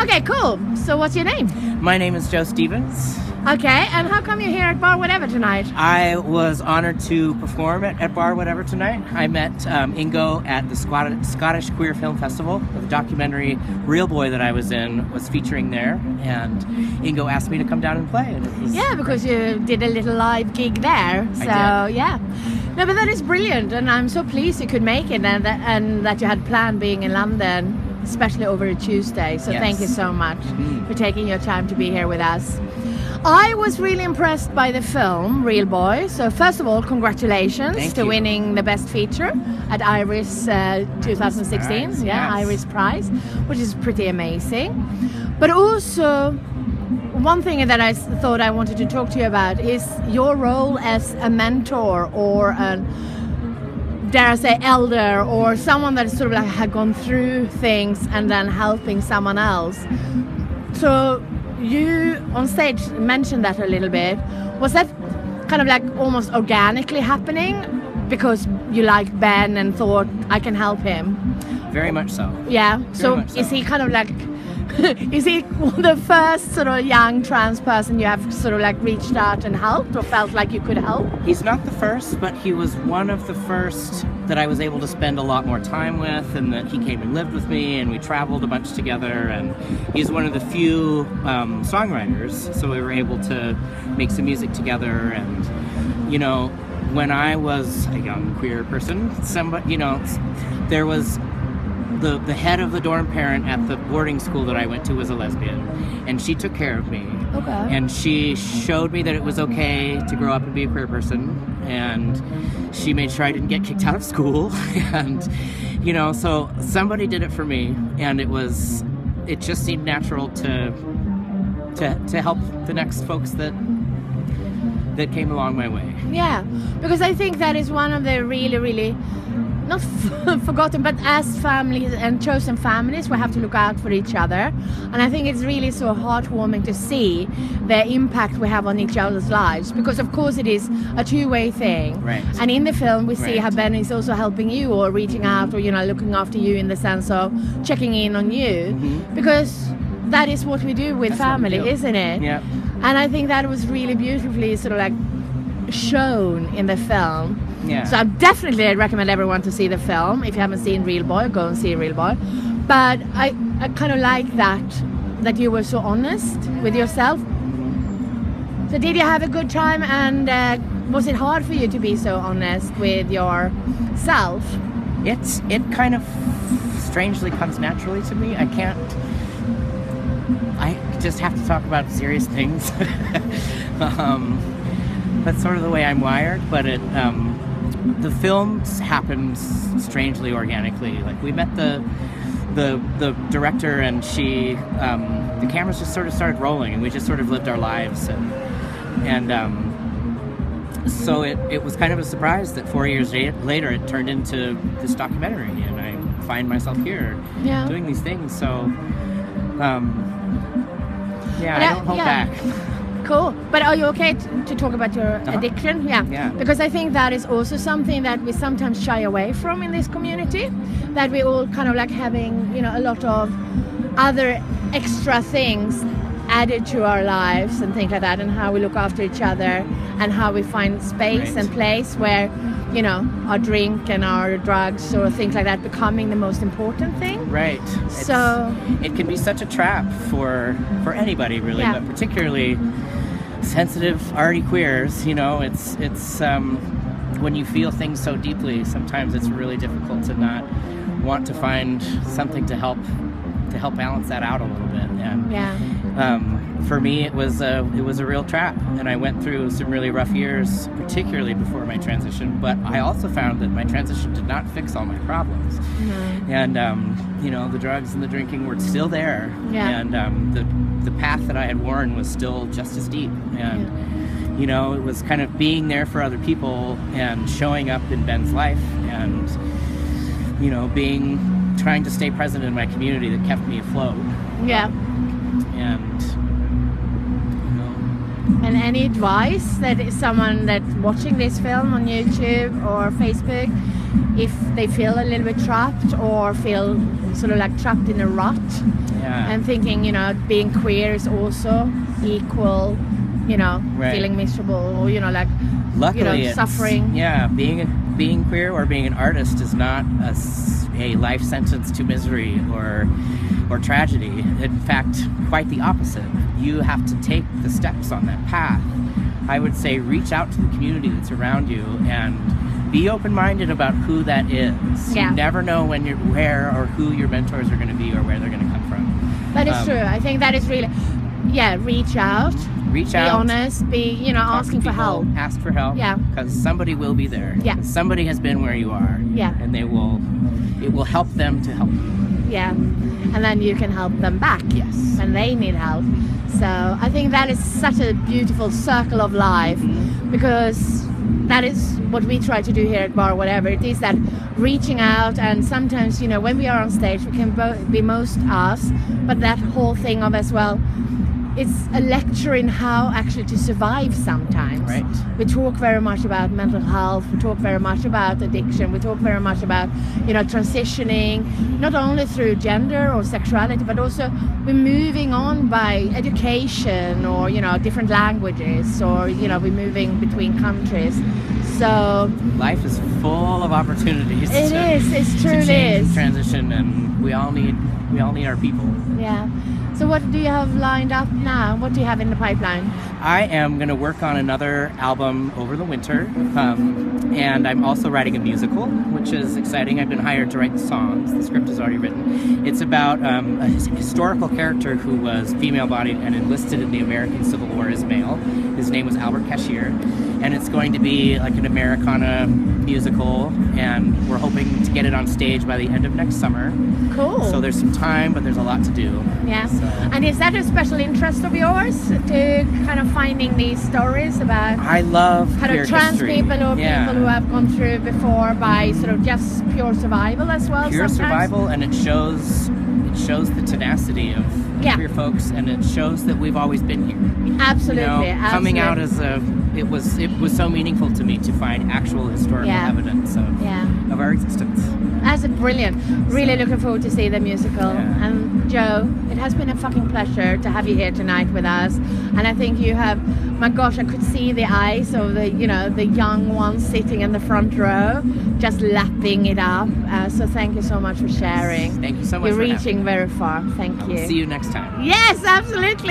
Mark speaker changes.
Speaker 1: Okay, cool. So what's your name?
Speaker 2: My name is Joe Stevens.
Speaker 1: Okay, and how come you're here at Bar Wotever tonight?
Speaker 2: I was honored to perform at, at Bar Wotever tonight. I met um, Ingo at the Scot- Scottish Queer Film Festival. The documentary Real Boy that I was in was featuring there, and Ingo asked me to come down and play. And it was
Speaker 1: Yeah, because you did a little live gig there. So yeah, no, but that is brilliant, and I'm so pleased you could make it, and that, and that you had planned being in London, especially over a Tuesday. So
Speaker 2: Yes.
Speaker 1: thank you so much
Speaker 2: Mm.
Speaker 1: for taking your time to be here with us. I was really impressed by the film Real Boy. So first of all, congratulations
Speaker 2: Thank
Speaker 1: to
Speaker 2: you.
Speaker 1: winning the best feature at Iris uh, 2016.
Speaker 2: Prize,
Speaker 1: yeah,
Speaker 2: yes.
Speaker 1: Iris Prize, which is pretty amazing. But also one thing that I thought I wanted to talk to you about is your role as a mentor or an dare I say elder or someone that sort of like had gone through things and then helping someone else. So you on stage mentioned that a little bit. Was that kind of like almost organically happening because you liked Ben and thought I can help him?
Speaker 2: very much so.
Speaker 1: Yeah. So,
Speaker 2: so.
Speaker 1: is he kind of like is he the first sort of young trans person you have sort of like reached out and helped or felt like you could help?
Speaker 2: He's not the first, but he was one of the first that I was able to spend a lot more time with, and that he came and lived with me, and we traveled a bunch together. And he's one of the few um, songwriters, so we were able to make some music together. And you know, when I was a young queer person, somebody, you know, there was the the head of the dorm parent at the boarding school that I went to was a lesbian, and she took care of me.
Speaker 1: Okay.
Speaker 2: And she showed me that it was okay to grow up and be a queer person, and she made sure I didn't get kicked out of school, and you know, so somebody did it for me, and it was, it just seemed natural to to to help the next folks that that came along my way.
Speaker 1: Yeah, because I think that is one of the really, really not forgotten, but as families and chosen families, we have to look out for each other. And I think it's really so heartwarming to see the impact we have on each other's lives because, of course, it is a two way thing.
Speaker 2: Right.
Speaker 1: And in the film, we see
Speaker 2: Right.
Speaker 1: how Ben is also helping you or reaching out or, you know, looking after you in the sense of checking in on you
Speaker 2: Mhm.
Speaker 1: because that is what we do with
Speaker 2: That's
Speaker 1: family, isn't it?
Speaker 2: Yeah.
Speaker 1: And I think that was really beautifully sort of like shown in the film.
Speaker 2: Yeah.
Speaker 1: So I definitely recommend everyone to see the film. If you haven't seen Real Boy, go and see Real Boy. But I, I kind of like that that you were so honest with yourself. So did you have a good time and uh, was it hard for you to be so honest with yourself?
Speaker 2: It's it kind of strangely comes naturally to me. I can't. I just have to talk about serious things. um, that's sort of the way I'm wired. But it, um, the film happens strangely organically. Like we met the the the director, and she, um, the cameras just sort of started rolling, and we just sort of lived our lives, and and. Um, so it, it was kind of a surprise that four years later it turned into this documentary and i find myself here
Speaker 1: Yeah.
Speaker 2: doing these things so um, yeah I- don't hold
Speaker 1: yeah.
Speaker 2: back
Speaker 1: Cool. But are you okay t- to talk about your
Speaker 2: Uh-huh.
Speaker 1: addiction? Yeah.
Speaker 2: Yeah.
Speaker 1: Because I think that is also something that we sometimes shy away from in this community. That we all kind of like having, you know, a lot of other extra things added to our lives and things like that, and how we look after each other and how we find space
Speaker 2: Right.
Speaker 1: and place where, you know, our drink and our drugs or things like that becoming the most important thing.
Speaker 2: right It's-
Speaker 1: So-
Speaker 2: it can be such a trap for for anybody really
Speaker 1: Yeah.
Speaker 2: but particularly sensitive already queers you know it's it's um, when you feel things so deeply sometimes it's really difficult to not want to find something to help to help balance that out a little bit and
Speaker 1: Yeah.
Speaker 2: um, for me it was a it was a real trap and I went through some really rough years particularly before my transition but I also found that my transition did not fix all my problems
Speaker 1: No.
Speaker 2: and um, you know the drugs and the drinking were still there
Speaker 1: Yeah.
Speaker 2: and um, the the path that I had worn was still just as deep and you know it was kind of being there for other people and showing up in Ben's life and you know being trying to stay present in my community that kept me afloat
Speaker 1: Yeah.
Speaker 2: and you know
Speaker 1: And any advice that is someone that watching this film on YouTube or Facebook if they feel a little bit trapped or feel sort of like trapped in a rut
Speaker 2: Yeah.
Speaker 1: and thinking, you know, being queer is also equal, you know,
Speaker 2: Right.
Speaker 1: feeling miserable or, you know, like,
Speaker 2: Luckily,
Speaker 1: you know, suffering.
Speaker 2: Yeah, being a, being queer or being an artist is not a life sentence to misery or or tragedy. In fact, quite the opposite. You have to take the steps on that path. I would say reach out to the community that's around you and be open-minded about who that is.
Speaker 1: Yeah.
Speaker 2: You never know when you're where or who your mentors are going to be or where they're going to come from.
Speaker 1: that is
Speaker 2: Um,
Speaker 1: true. I think that is really, yeah, reach out,
Speaker 2: Reach
Speaker 1: be
Speaker 2: out.
Speaker 1: honest, be, you know, asking for help.
Speaker 2: Ask for help.
Speaker 1: Yeah.
Speaker 2: Because somebody will be there.
Speaker 1: Yeah.
Speaker 2: Somebody has been where you are.
Speaker 1: Yeah.
Speaker 2: And they will. It will help them to help you.
Speaker 1: Yeah. And then you can help them back.
Speaker 2: Yes.
Speaker 1: when they need help. So I think that is such a beautiful circle of life mm-hmm. because that is what we try to do here at Bar Wotever. It is that reaching out, and sometimes, you know, when we are on stage, we can bo- be most us, but that whole thing of as well. It's a lecture in how actually to survive sometimes.
Speaker 2: Right.
Speaker 1: We talk very much about mental health. We talk very much about addiction. We talk very much about, you know, transitioning, not only through gender or sexuality, but also we're moving on by education or, you know, different languages or, you know, we're moving between countries. So
Speaker 2: Life is full of opportunities.
Speaker 1: it
Speaker 2: to,
Speaker 1: is, it
Speaker 2: to change,
Speaker 1: is.
Speaker 2: Transition, and we all need. We all need our people.
Speaker 1: Yeah. So what do you have lined up now? What do you have in the pipeline?
Speaker 2: I am going to work on another album over the winter, um, and I'm also writing a musical, which is exciting. I've been hired to write the songs. The script is already written. It's about um, a historical character who was female-bodied and enlisted in the American Civil War as male. His name was Albert Cashier, and it's going to be like an Americana musical, and we're hoping to get it on stage by the end of next summer.
Speaker 1: Cool.
Speaker 2: So there's some time, but there's a lot to do.
Speaker 1: Yeah.
Speaker 2: So-
Speaker 1: And is that a special interest of yours to kind of finding these stories about
Speaker 2: I love
Speaker 1: kind
Speaker 2: queer
Speaker 1: of trans
Speaker 2: history.
Speaker 1: people or
Speaker 2: Yeah.
Speaker 1: people who have gone through before by sort of just pure survival as well?
Speaker 2: pure
Speaker 1: sometimes?
Speaker 2: survival and it shows it shows the tenacity of
Speaker 1: Yeah.
Speaker 2: queer folks and it shows that we've always been here
Speaker 1: Absolutely.
Speaker 2: you know coming out as a it was it was so meaningful to me to find actual historical
Speaker 1: Yeah.
Speaker 2: evidence of,
Speaker 1: Yeah.
Speaker 2: of our existence
Speaker 1: That's brilliant. Really looking forward to see the musical.
Speaker 2: Yeah.
Speaker 1: And Joe, it has been a fucking pleasure to have you here tonight with us. And I think you have, my gosh, I could see the eyes of the, you know, the young ones sitting in the front row, just lapping it up. Uh, so thank you so much for sharing.
Speaker 2: thank you so much
Speaker 1: You're reaching very far. Thank you.
Speaker 2: See you next time
Speaker 1: Yes, absolutely.